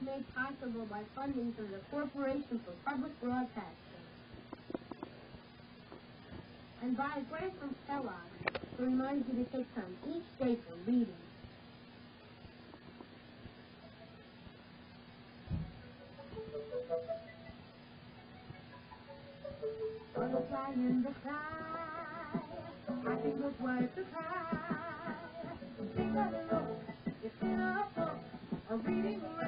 Made possible by funding from the Corporation for Public Broadcasting and by a grant from Kellogg to remind you to take time each day for reading. Butterfly in the sky, happy look worth the prize. Take a look, it's in a reading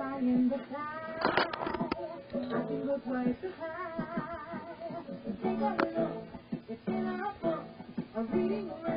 I can it's in the sky, happy look right to high. Take a look, it's in our book, a reading rainbow.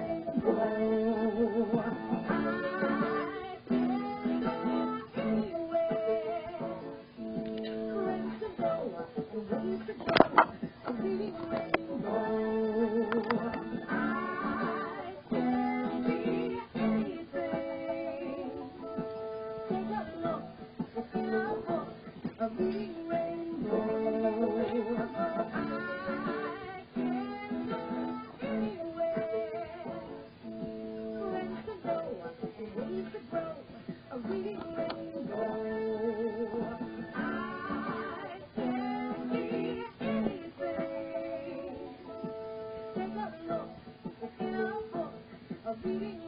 Funding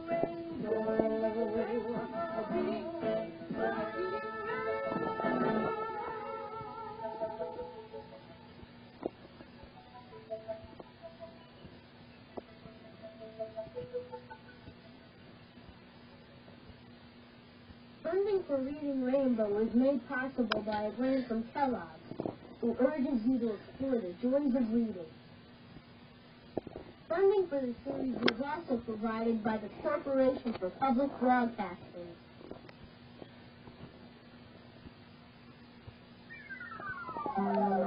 for Reading Rainbow is made possible by a grant from Kellogg, who urges you to explore the joys of reading. Funding for the series was also provided by the Corporation for Public Broadcasting. Uh,